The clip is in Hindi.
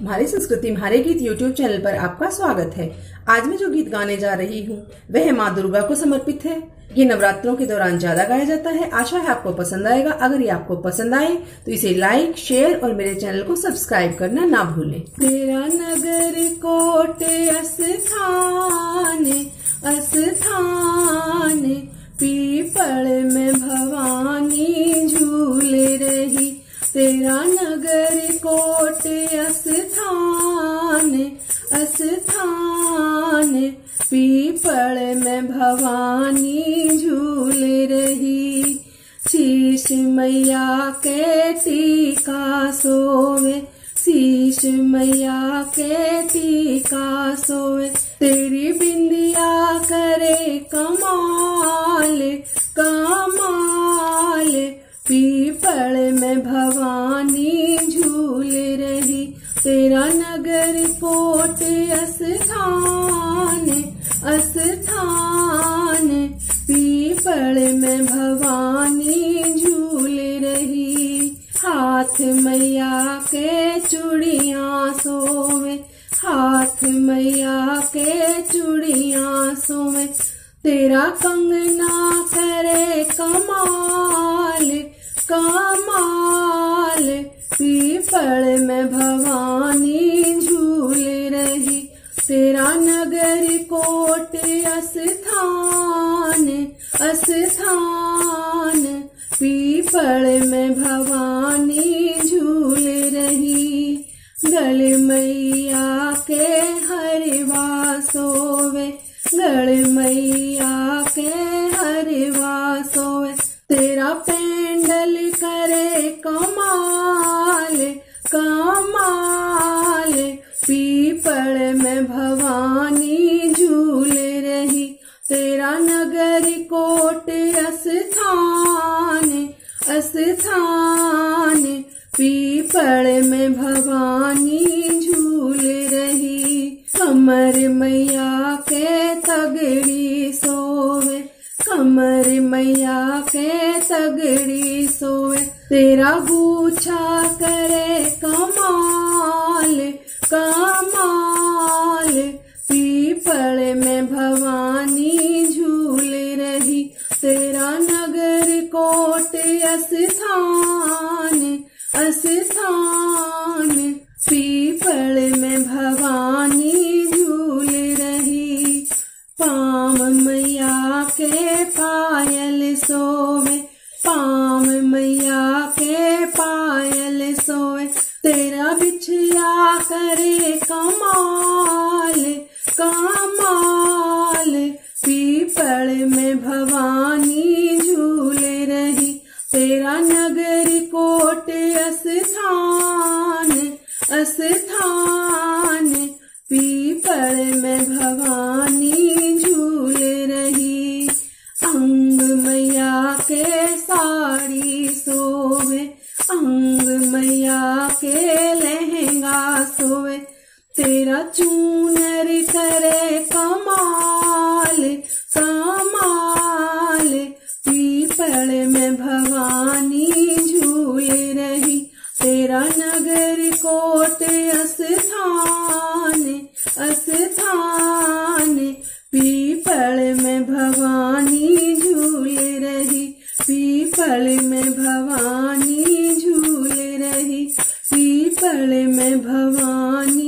हमारी संस्कृति हमारे गीत यूट्यूब चैनल पर आपका स्वागत है। आज मैं जो गीत गाने जा रही हूँ, वह माँ दुर्गा को समर्पित है। ये नवरात्रों के दौरान ज़्यादा गाया जाता है। आशा है आपको पसंद आएगा। अगर ये आपको पसंद आए तो इसे लाइक शेयर और मेरे चैनल को सब्सक्राइब करना ना भूलें। तेरा नगर कोट अस्थान। तेरा नगर कोट अस्थान अस्थान। पीपल में भवानी झूल रही, शीश मैया के टीका सोवे शीश मैया के टीका सोवे तेरी बिंदिया करे कमाल। तेरा नगर कोट अस्थान अस्थान। पीपल में भवानी झूल रही, हाथ मैया के चूड़िया सोवे, हाथ मैया के चूड़िया सोवे। तेरा कंगना करे कमाल कमाल पीपल में भवानी झूल रही। गल मैया के हरवा सोवे गल मैया के हरवा सोवे तेरा पेंडल करे कमाल कमाल। पीपल में भवानी अस्थान, पीपल में भवानी झूल रही। कमर मैया के तगड़ी सोवे, कमर मैया के तगड़ी सोवे। तेरा गुच्छा करे कमाल कमाल। पाम मैया के पायल सोवे, पाम मैया के पायल सोवे, तेरा बिछिया करे कमाल कमाल। पीपल में भवानी झूल रही, तेरा नगर कोट अस्थान अस्थान। सोवे तेरा चूनर करे कमाल कमाल। पीपल में भवानी झूल रही। तेरा नगर कोट अस्थान अस्थान। पीपल में भवानी झूल रही। पीपल में भवानी में भवानी